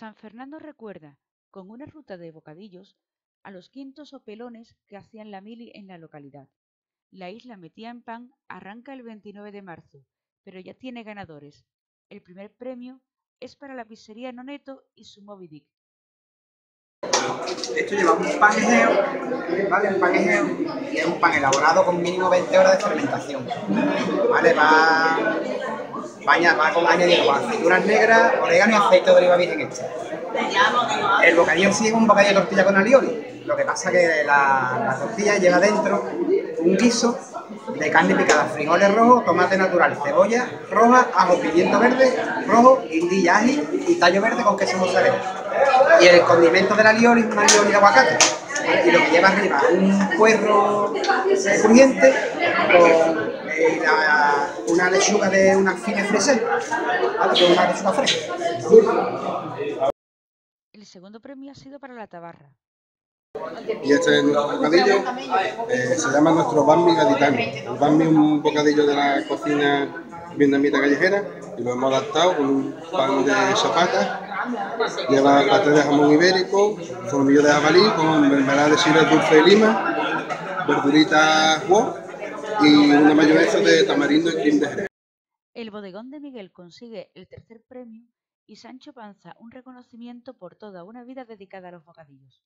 San Fernando recuerda, con una ruta de bocadillos, a los quintos o pelones que hacían la mili en la localidad. La isla metía en pan arranca el 29 de marzo, pero ya tiene ganadores. El primer premio es para la pizzería Noneto y su Moby Dick. Esto lleva un pan egeo, ¿vale? Un pan egeo y es un pan elaborado con mínimo 20 horas de fermentación. ¿Vale? Va, va, va con añadido con aceitunas negras, orégano y aceite de oliva virgen extra. El bocadillo sí es un bocadillo de tortilla con alioli. Lo que pasa que la, la tortilla lleva dentro un guiso de carne picada, frijoles rojos, tomate natural, cebolla roja, ajo, pimiento verde, rojo, guindilla, ají y tallo verde con queso mozzarella. Y el condimento de la lioli es una lioli de aguacate. Y lo que lleva arriba un puerro crujiente con una lechuga de una fine fresé, ¿vale? Que una lechuga fresca. El segundo premio ha sido para la tabarra. Y este es nuestro bocadillo, eh, se llama nuestro bambi gaditano. El bambi es un bocadillo de la cocina vietnamita callejera y lo hemos adaptado con un pan de zapata. Lleva paté de jamón ibérico, solomillo de jabalí con mermelada de sirope dulce de lima, verduritas wok y una de tamarindo de jerez. El bodegón de Miguel consigue el tercer premio y Sancho Panza un reconocimiento por toda una vida dedicada a los bocadillos.